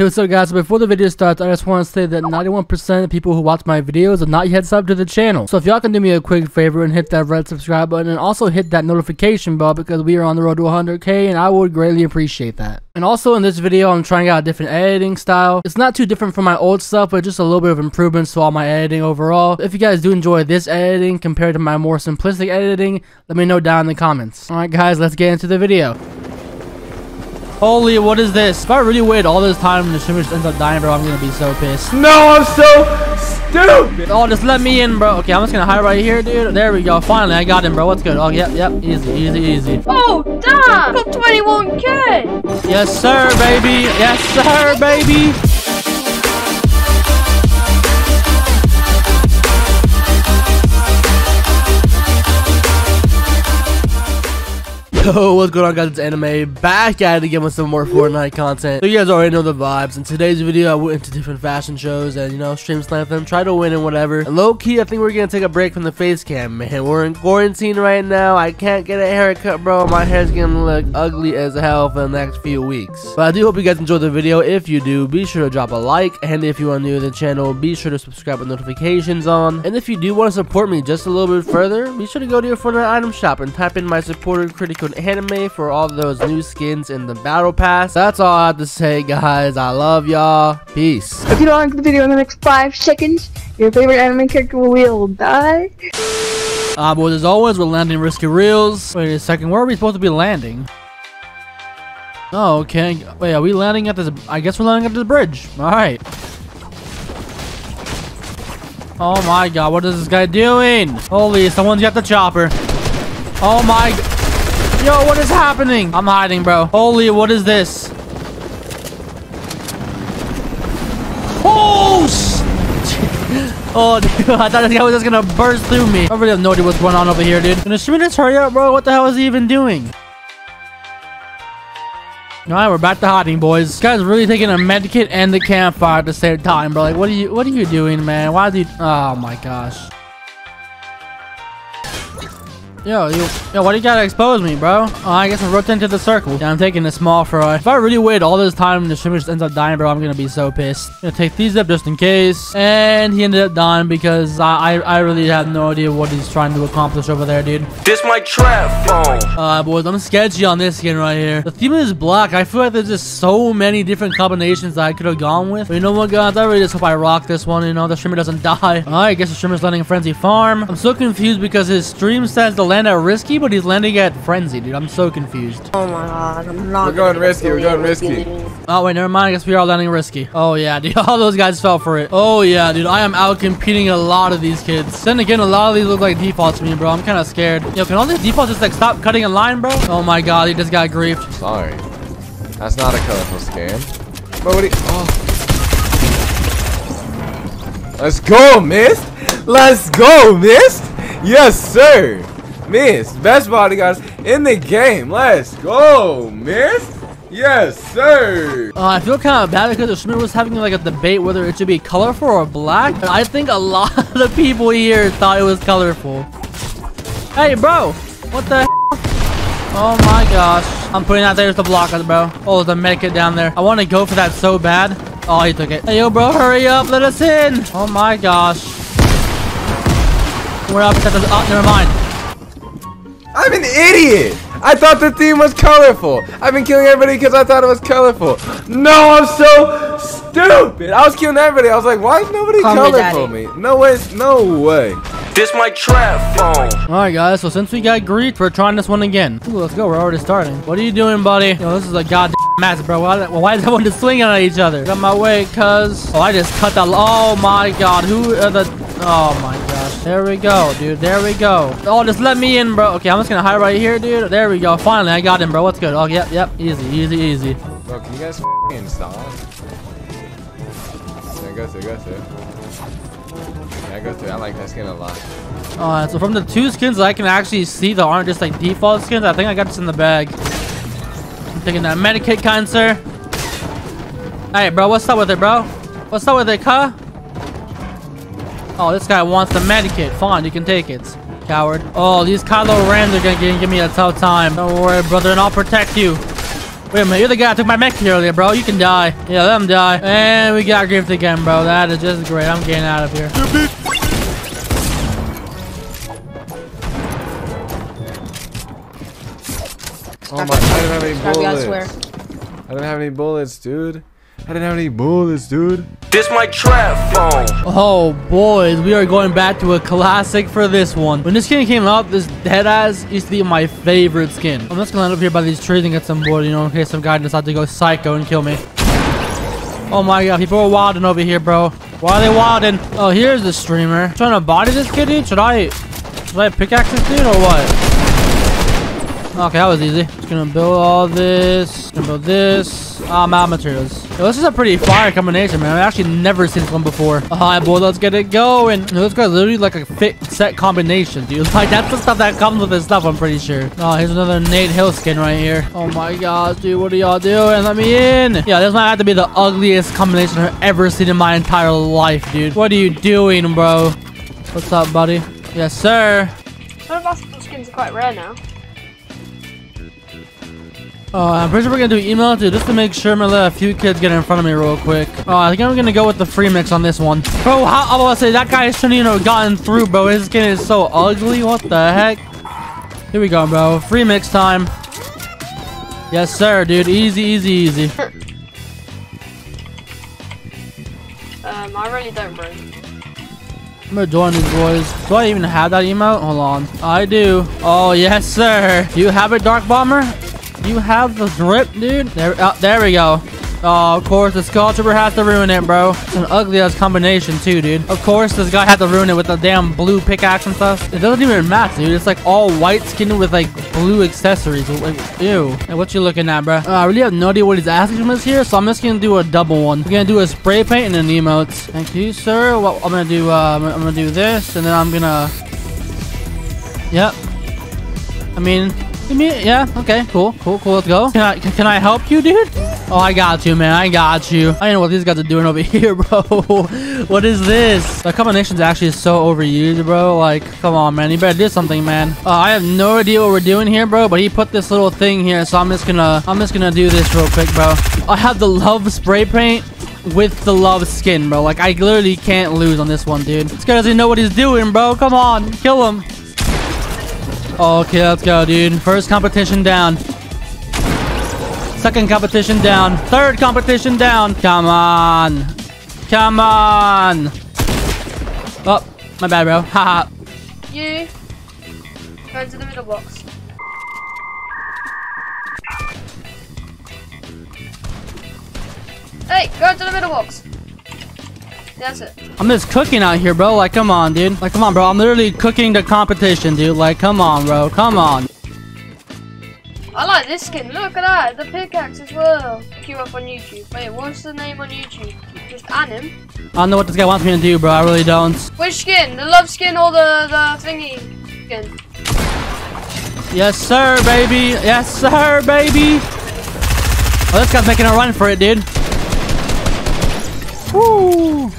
Hey what's up guys, before the video starts, I just want to say that 91% of people who watch my videos are not yet subbed to the channel. So if y'all can do me a quick favor and hit that red subscribe button and also hit that notification bell because we are on the road to 100k and I would greatly appreciate that. And also in this video, I'm trying out a different editing style. It's not too different from my old stuff, but just a little bit of improvements to all my editing overall. If you guys do enjoy this editing compared to my more simplistic editing, let me know down in the comments. Alright guys, let's get into the video. Holy, what is this? If I really wait all this time and the streamer just ends up dying, bro, I'm gonna be so pissed. No, I'm so stupid. Oh, just let me in, bro. Okay, I'm just gonna hide right here, dude. There we go. Finally, I got him, bro. What's good? Oh, yep, yep. Easy, easy, easy. Oh, damn! Got 21k! Yes, sir, baby. Yes, sir, baby. Yo, what's going on guys, it's Anime, back at it again with some more Fortnite content. So you guys already know the vibes. In today's video, I went into different fashion shows and, you know, stream slam them, try to win and whatever. And low-key, I think we're gonna take a break from the face cam, man. We're in quarantine right now, I can't get a haircut, bro. My hair's gonna look ugly as hell for the next few weeks. But I do hope you guys enjoyed the video. If you do, be sure to drop a like. And if you are new to the channel, be sure to subscribe with notifications on. And if you do want to support me just a little bit further, be sure to go to your Fortnite item shop and type in my supporter critical anime for all those new skins in the battle pass. That's all I have to say, guys. I love y'all. Peace. If you don't like the video in the next 5 seconds, your favorite anime character will die. Uh, boys, as always, we're landing risky reels. Wait a second, where are we supposed to be landing? Oh, okay. Wait, are we landing at this? I guess we're landing at the bridge. All right. Oh my god, what is this guy doing? Holy, someone's got the chopper. Oh my Yo, what is happening? I'm hiding, bro. Holy, what is this? Oh, Oh, dude, I thought this guy was just gonna burst through me. I really have no idea what's going on over here, dude. Can the streamer just hurry up, bro? What the hell is he even doing? Alright, we're back to hiding, boys. This guy's really taking a medkit and the campfire at the same time, bro. Like, what are you what are you doing, man? Why is he Oh my gosh. Yo, you, yo, why do you gotta expose me, bro? Oh, I guess I'm rotating to the circle. Yeah, I'm taking the small fry. If I really wait all this time and the streamer just ends up dying, bro, I'm gonna be so pissed. I'm gonna take these up just in case. And he ended up dying because I, I, I really have no idea what he's trying to accomplish over there, dude. This my trap phone. Uh, boys, I'm sketchy on this skin right here. The theme is black. I feel like there's just so many different combinations that I could have gone with. But you know what, guys? I really just hope I rock this one. You know, the streamer doesn't die. All right, I guess the streamer's landing Frenzy Farm. I'm so confused because his stream says the land at risky, but he's landing at frenzy, dude. I'm so confused. Oh my god, I'm not We're going risky, we're going risky. Oh, wait, never mind. I guess we are landing risky. Oh, yeah, dude. All those guys fell for it. Oh, yeah, dude. I am out competing a lot of these kids. Then again, a lot of these look like defaults to me, bro. I'm kind of scared. Yo, can all these defaults just, like, stop cutting in line, bro? Oh, my God. He just got griefed. Sorry. That's not a colorful scam. But what do you... Oh. Let's go, Mist! Let's go, Mist! Yes, sir! Mist, best bodyguards in the game. Let's go, Miss. Yes, sir! Uh, I feel kind of bad because the streamer was having like a debate whether it should be colorful or black. I think a lot of the people here thought it was colorful. Hey, bro! What the Oh my gosh. I'm putting out there to block us, bro. Oh, a medkit down there. I want to go for that so bad. Oh, he took it. Hey, yo, bro, hurry up. Let us in. Oh my gosh. We're up. Oh, never mind. I'm an idiot! I thought the theme was colorful. I've been killing everybody because I thought it was colorful. No, I'm so stupid. I was killing everybody. I was like, why is nobody Call me colorful daddy. me? No way. No way. This my trap phone. Alright guys, so since we got griefed, we're trying this one again. Ooh, let's go, we're already starting. What are you doing, buddy? Yo, this is a goddamn mess, bro. Why, why is everyone just swinging at each other? Got my way, cuz. Oh, I just cut that. Oh my god, who are the... Oh my gosh. There we go, dude. There we go. Oh, just let me in, bro. Okay, I'm just gonna hide right here, dude. There we go. Finally, I got him, bro. What's good? Oh, yep, yep. Easy, easy, easy. Bro, can you guys f***ing stop? Yeah, go through, go through. Yeah, go through. I like that skin a lot. Alright, so from the two skins that I can actually see that aren't just like default skins, I think I got this in the bag. I'm taking that medikit, kind sir. Hey, bro, what's up with it, bro? What's up with it, huh? Oh, this guy wants the medikit. Fine, you can take it. Coward. Oh, these Kylo Rens are gonna give, give me a tough time. Don't worry, brother, and I'll protect you. Wait a minute, you're the guy that took my mech earlier, bro. You can die. Yeah, let him die. And we got griefed again, bro. That is just great. I'm getting out of here. Oh my, I didn't have any Scrappy, I bullets. swear. I didn't have any bullets, dude. I didn't have any bullets, dude. This my trap phone. Oh, boys, we are going back to a classic for this one. When this skin came out, this deadass used to be my favorite skin. I'm just gonna land up here by these trees and get some wood, you know, in case some guy decides to go psycho and kill me. Oh my god, people are wilding over here, bro. Why are they wilding? Oh, here's the streamer. Trying to body this kid, dude? Should I... Should I pickaxe this dude or what? Okay, that was easy. Just gonna build all this. Gonna build this. Ah, um, materials. Yo, this is a pretty fire combination, man. I've actually never seen this one before. Alright, boy, let's get it going. Yo, this guy's literally like a fit set combination, dude. Like, that's the stuff that comes with this stuff, I'm pretty sure. Oh, here's another Nate Hill skin right here. Oh my gosh, dude, what are y'all doing? Let me in. Yeah, this might have to be the ugliest combination I've ever seen in my entire life, dude. What are you doing, bro? What's up, buddy? Yes, sir. Some of basketball skins are quite rare now. Oh, I'm pretty sure we're gonna do email too, just to make sure I'm gonna let a few kids get in front of me real quick. Oh, I think I'm gonna go with the free mix on this one. Bro, how, I was to say, that guy shouldn't even have gotten through, bro. His skin is so ugly. What the heck? Here we go, bro. Free mix time. Yes, sir, dude. Easy, easy, easy. Um, I really don't, bro. I'm gonna join these boys. Do I even have that emote? Hold on. I do. Oh, yes, sir. You have it, Dark Bomber? You have the drip, dude? There, oh, there we go. Oh, of course, the Skull Trooper has to ruin it, bro. It's an ugly ass combination, too, dude. Of course, this guy had to ruin it with the damn blue pickaxe and stuff. It doesn't even match, dude. It's like all white skin with like blue accessories. Like, ew. Hey, what you looking at, bro? Uh, I really have no idea what he's asking from us here, so I'm just gonna do a double one. We're gonna do a spray paint and an emotes. Thank you, sir. Well, I'm gonna do, uh, I'm gonna do this, and then I'm gonna. Yep. I mean, yeah, okay, cool, cool, cool, let's go. Can I, can, I help you, dude? Oh, I got you, man, I got you. I know what these guys are doing over here, bro. what is this? The combination's actually so overused, bro. Like, come on, man, you better do something, man. Uh, I have no idea what we're doing here, bro, but he put this little thing here, so I'm just gonna, I'm just gonna do this real quick, bro. I have the love spray paint with the love skin, bro. Like, I literally can't lose on this one, dude. This guy doesn't know what he's doing, bro. Come on, kill him. Okay, let's go, dude. First competition down. Second competition down. Third competition down. Come on. Come on. Oh, my bad, bro. Haha. You go into the middle box. Hey, go into the middle box. That's it. I'm just cooking out here, bro. Like, come on, dude. Like, come on, bro. I'm literally cooking the competition, dude. Like, come on, bro. Come on. I like this skin. Look at that. The pickaxe as well. Look you up on YouTube. Wait, what's the name on YouTube? Just Anim. I don't know what this guy wants me to do, bro. I really don't. Which skin? The love skin or the, the thingy skin? Yes, sir, baby. Yes, sir, baby. Oh, this guy's making a run for it, dude. Woo.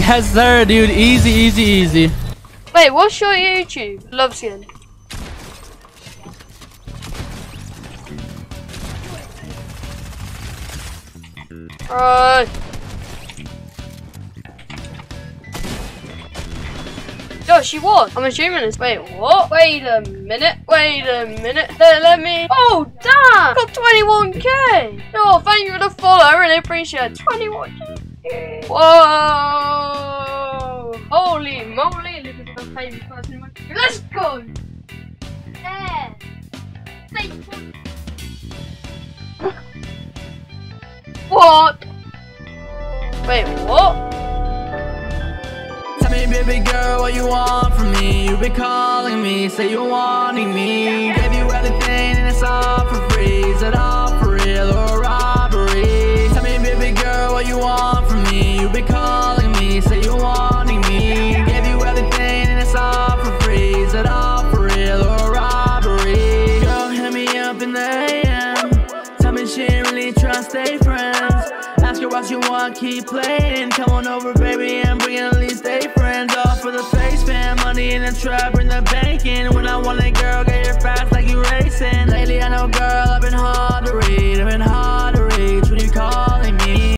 Yes, sir, dude. Easy, easy, easy. Wait, what's your YouTube? Love skin. Alright. Yo, she won. I'm assuming it's. Wait, what? Wait a minute. Wait a minute. Let, let me. Oh, damn! Got 21k. Yo, thank you for the follow. I really appreciate it. 21k. Whoa! Holy moly! Look at the favorite person. Let's go! What? Wait, what? Baby girl, what you want from me. You been calling me, say you wanting me. Gave you everything and it's all for free. Ain't really tryna stay friends. Ask her what you want, keep playing. Come on over, baby, and bring at least eight friends. All for the face, fam. Money in the trap, bring the bank in. When I want it, girl, get your fast like you racing. Lately, I know, girl, I've been hard to read, I've been hard to